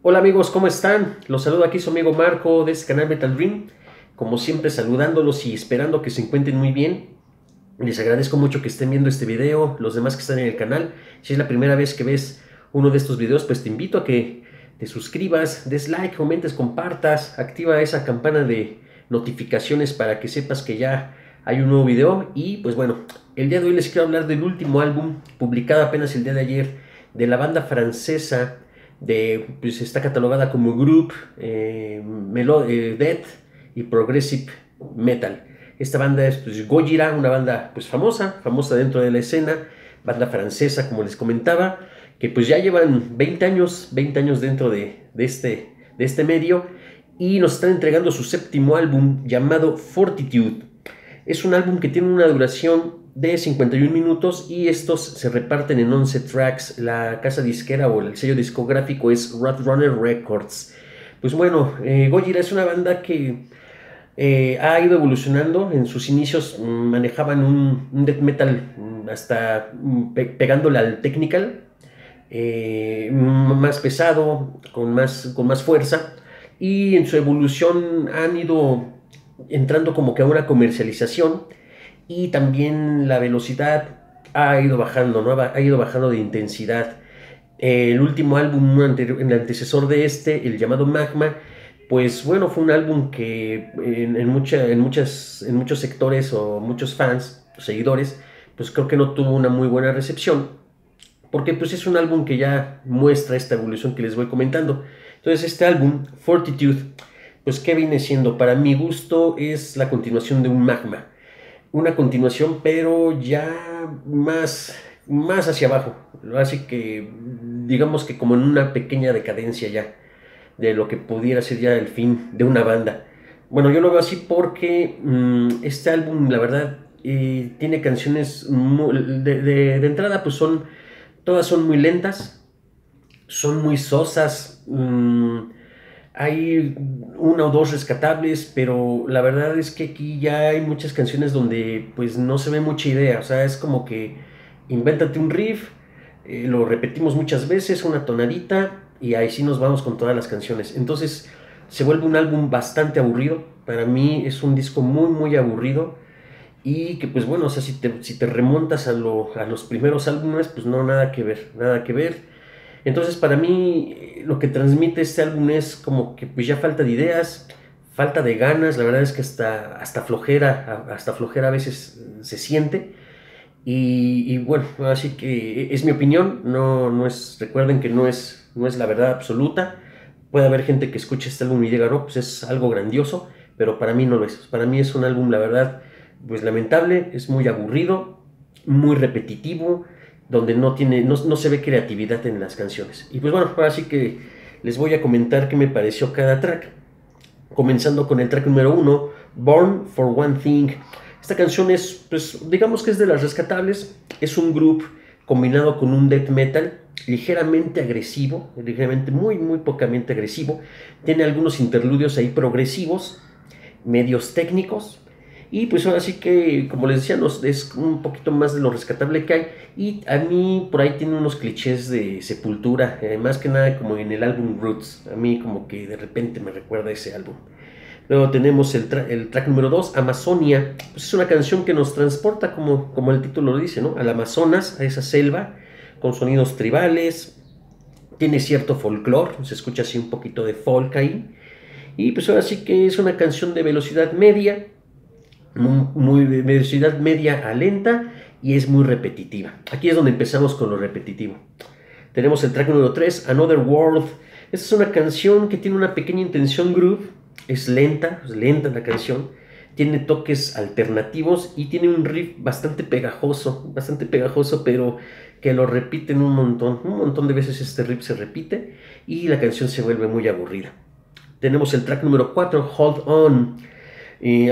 Hola amigos, ¿cómo están? Los saludo aquí su amigo Marco de este canal Metal Dream. Como siempre saludándolos y esperando que se encuentren muy bien. Les agradezco mucho que estén viendo este video, los demás que están en el canal. Si es la primera vez que ves uno de estos videos, pues te invito a que te suscribas, des like, comentes, compartas, activa esa campana de notificaciones para que sepas que ya hay un nuevo video. Y pues bueno, el día de hoy les quiero hablar del último álbum publicado apenas el día de ayer de la banda francesa de, pues está catalogada como group, eh, eh, death y progressive metal. Esta banda es pues, Gojira, una banda pues famosa, famosa dentro de la escena, banda francesa como les comentaba, que pues ya llevan 20 años, 20 años dentro de, de, este, de este medio y nos están entregando su séptimo álbum llamado Fortitude. Es un álbum que tiene una duración de 51 minutos y estos se reparten en 11 tracks. La casa disquera o el sello discográfico es Roadrunner Records. Pues bueno, eh, Gojira es una banda que eh, ha ido evolucionando. En sus inicios manejaban un, death metal mm, hasta mm, pegándole al technical, eh, más pesado, con más, con más fuerza. Y en su evolución han ido entrando como que a una comercialización y también la velocidad ha ido bajando, ¿no? ha ido bajando de intensidad. El último álbum, el antecesor de este, el llamado Magma, pues bueno, fue un álbum que en, en, en, muchas, en muchos sectores o muchos fans, seguidores, pues creo que no tuvo una muy buena recepción, porque pues es un álbum que ya muestra esta evolución que les voy comentando. Entonces este álbum, Fortitude, pues ¿qué viene siendo? Para mi gusto es la continuación de un Magma una continuación, pero ya más, más hacia abajo. Así que, digamos que como en una pequeña decadencia ya, de lo que pudiera ser ya el fin de una banda. Bueno, yo lo veo así porque mm, este álbum, la verdad, eh, tiene canciones de, entrada, pues son, todas son muy lentas, son muy sosas. Mm, hay una o dos rescatables, pero la verdad es que aquí ya hay muchas canciones donde pues no se ve mucha idea, o sea, es como que invéntate un riff, eh, lo repetimos muchas veces, una tonadita y ahí sí nos vamos con todas las canciones. Entonces se vuelve un álbum bastante aburrido, para mí es un disco muy muy aburrido. Y que pues bueno, o sea, si te, si te remontas a, a los primeros álbumes, pues no, nada que ver, nada que ver entonces, para mí, lo que transmite este álbum es como que pues ya falta de ideas, falta de ganas, la verdad es que hasta, hasta flojera, hasta flojera a veces se siente. Y, bueno, así que es mi opinión, no, no es, recuerden que no es, no es la verdad absoluta. Puede haber gente que escuche este álbum y diga, no, pues es algo grandioso, pero para mí no lo es. Para mí es un álbum, la verdad, pues lamentable, es muy aburrido, muy repetitivo, donde no, tiene, no, se ve creatividad en las canciones. Y pues bueno, ahora sí que les voy a comentar qué me pareció cada track. Comenzando con el track número uno, Born for One Thing. Esta canción es, pues, digamos que es de las rescatables. Es un grupo combinado con un death metal ligeramente agresivo, ligeramente, muy, muy pocamente agresivo. Tiene algunos interludios ahí progresivos, medios técnicos, y pues ahora sí que, como les decía, es un poquito más de lo rescatable que hay. Y a mí por ahí tiene unos clichés de sepultura, eh, más que nada como en el álbum Roots. A mí como que de repente me recuerda ese álbum. Luego tenemos el, el track número 2, Amazonia. Pues es una canción que nos transporta, como, como el título lo dice, ¿no? Al Amazonas, a esa selva, con sonidos tribales. Tiene cierto folclore, se escucha así un poquito de folk ahí. Y pues ahora sí que es una canción de velocidad media muy, de velocidad media a lenta y es muy repetitiva. Aquí es donde empezamos con lo repetitivo. Tenemos el track número 3, Another World. Esta es una canción que tiene una pequeña intención groove, es lenta, es lenta la canción, tiene toques alternativos y tiene un riff bastante pegajoso, bastante pegajoso, pero que lo repiten un montón, un montón de veces este riff se repite y la canción se vuelve muy aburrida. Tenemos el track número 4, Hold On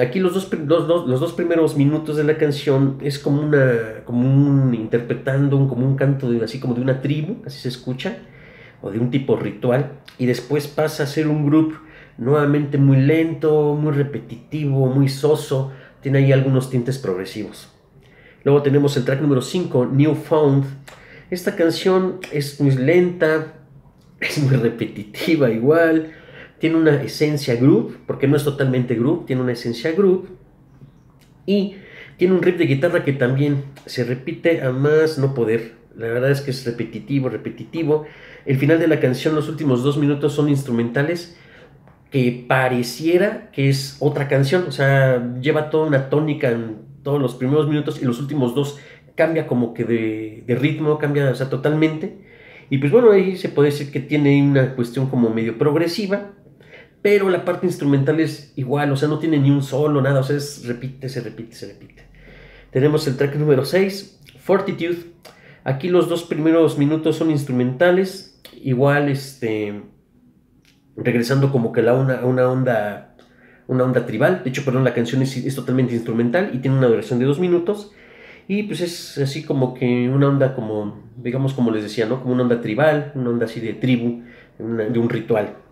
aquí los dos, los dos, primeros minutos de la canción es como una, como un, interpretando un, como un canto de, así como de una tribu, así se escucha, o de un tipo ritual, y después pasa a ser un grupo nuevamente muy lento, muy repetitivo, muy soso, tiene ahí algunos tintes progresivos. Luego tenemos el track número 5, New Found. Esta canción es muy lenta, es muy repetitiva igual, tiene una esencia groove, porque no es totalmente groove, tiene una esencia groove, y tiene un riff de guitarra que también se repite a más no poder. La verdad es que es repetitivo, repetitivo. El final de la canción, los últimos dos minutos son instrumentales que pareciera que es otra canción. O sea, lleva toda una tónica en todos los primeros minutos y los últimos dos cambia como que de, ritmo, cambia o sea, totalmente. Y pues bueno, ahí se puede decir que tiene una cuestión como medio progresiva, pero la parte instrumental es igual, o sea, no tiene ni un solo, nada, o sea, es repite, se repite, se repite. Tenemos el track número 6, Fortitude. Aquí los dos primeros minutos son instrumentales, igual este regresando como que a una, una onda una onda tribal. De hecho, perdón, la canción es, es, totalmente instrumental y tiene una duración de dos minutos. Y pues es así como que una onda como, digamos como les decía, ¿no? Como una onda tribal, una onda así de tribu, de un ritual.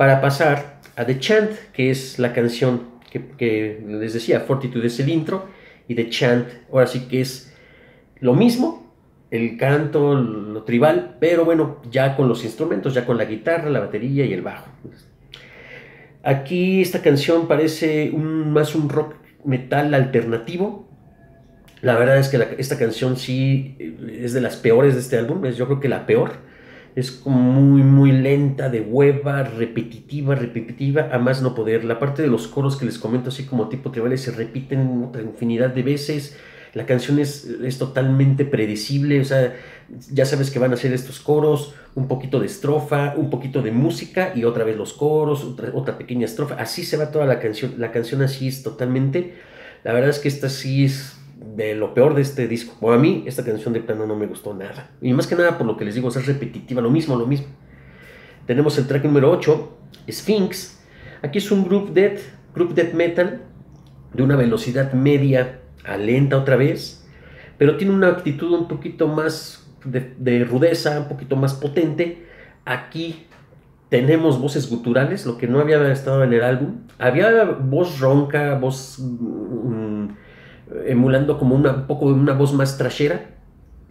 Para pasar a The Chant, que es la canción que, les decía, Fortitude es el intro, y The Chant, ahora sí que es lo mismo, el canto, lo tribal, pero bueno, ya con los instrumentos, ya con la guitarra, la batería y el bajo. Aquí esta canción parece más un rock metal alternativo, la verdad es que esta canción sí eh, es de las peores de este álbum, es yo creo que la peor. Es muy, muy lenta, de hueva, repetitiva, repetitiva, a más no poder. La parte de los coros que les comento, así como tipo tribales, se repiten otra infinidad de veces. La canción es, es, totalmente predecible, o sea, ya sabes que van a ser estos coros, un poquito de estrofa, un poquito de música y otra vez los coros, otra, otra pequeña estrofa. Así se va toda la canción. La canción así es totalmente. La verdad es que esta sí es de lo peor de este disco. Bueno, a mí esta canción de plano no me gustó nada. Y más que nada por lo que les digo, es repetitiva, lo mismo, lo mismo. Tenemos el track número 8, Sphinx. Aquí es un group death, group death metal de una velocidad media a lenta otra vez, pero tiene una actitud un poquito más de, de rudeza, un poquito más potente. Aquí tenemos voces guturales, lo que no había estado en el álbum. Había voz ronca, voz mm, emulando como una, un poco una voz más trashera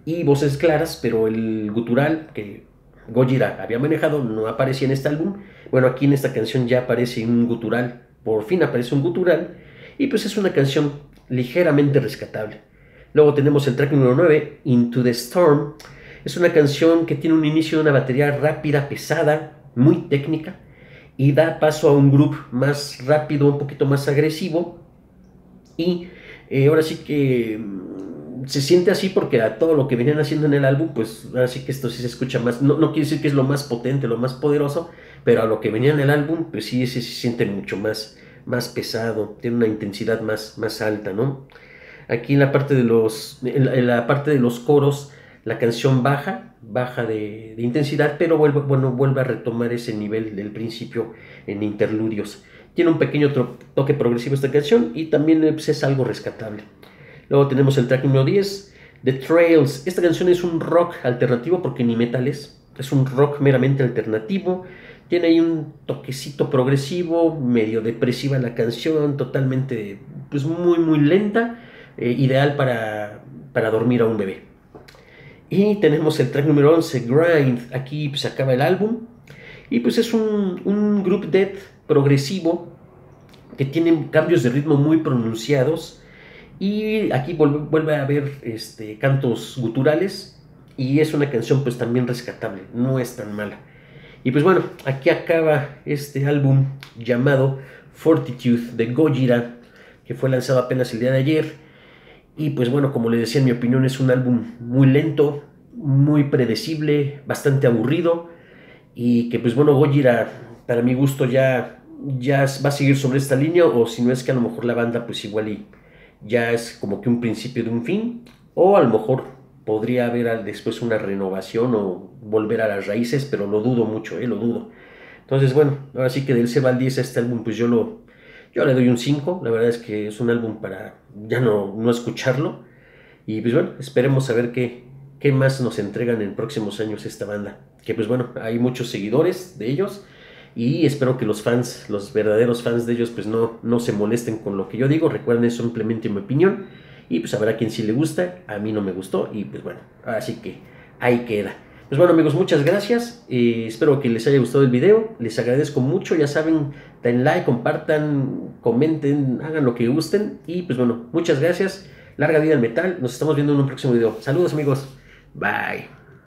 y voces claras, pero el gutural que Gojira había manejado no aparecía en este álbum. Bueno, aquí en esta canción ya aparece un gutural, por fin aparece un gutural, y pues es una canción ligeramente rescatable. Luego tenemos el track número 9, Into the Storm. Es una canción que tiene un inicio de una batería rápida, pesada, muy técnica, y da paso a un groove más rápido, un poquito más agresivo, y eh, ahora sí que mm, se siente así porque a todo lo que venían haciendo en el álbum, pues ahora sí que esto sí se escucha más. No, no quiere decir que es lo más potente, lo más poderoso, pero a lo que venía en el álbum, pues sí, se siente mucho más, más pesado, tiene una intensidad más, más alta, ¿no? Aquí en la parte de los, la, parte de los coros, la canción baja, baja de, de, intensidad, pero vuelve, bueno, vuelve a retomar ese nivel del principio en interludios. Tiene un pequeño toque progresivo esta canción y también eh, pues, es algo rescatable. Luego tenemos el track número 10, The Trails. Esta canción es un rock alternativo porque ni metal es. Es un rock meramente alternativo. Tiene ahí un toquecito progresivo, medio depresiva la canción, totalmente, pues muy, muy lenta, eh, ideal para, para dormir a un bebé. Y tenemos el track número 11, Grind. Aquí pues acaba el álbum. Y pues es un, un group death progresivo que tiene cambios de ritmo muy pronunciados y aquí vuelve, a haber este, cantos guturales y es una canción pues también rescatable, no es tan mala. Y pues bueno, aquí acaba este álbum llamado Fortitude de Gojira, que fue lanzado apenas el día de ayer. Y pues bueno, como les decía, en mi opinión es un álbum muy lento, muy predecible, bastante aburrido. Y que pues bueno, Gojira, para mi gusto ya ya va a seguir sobre esta línea o si no es que a lo mejor la banda pues igual y ya es como que un principio de un fin o a lo mejor podría haber después una renovación o volver a las raíces, pero lo dudo mucho, eh, lo dudo. Entonces, bueno, ahora sí que del 0 al 10 este álbum pues yo lo yo le doy un 5, la verdad es que es un álbum para ya no, no escucharlo y pues bueno, esperemos a ver qué, qué más nos entregan en próximos años esta banda, que pues bueno, hay muchos seguidores de ellos y espero que los fans, los verdaderos fans de ellos, pues no, no se molesten con lo que yo digo. Recuerden, es simplemente mi opinión y pues habrá quien sí le gusta, a mí no me gustó y pues bueno, así que ahí queda. Pues bueno amigos, muchas gracias. y espero que les haya gustado el video. Les agradezco mucho. Ya saben, den like, compartan, comenten, hagan lo que gusten. Y pues bueno, muchas gracias. Larga vida al metal. Nos estamos viendo en un próximo video. Saludos amigos. Bye.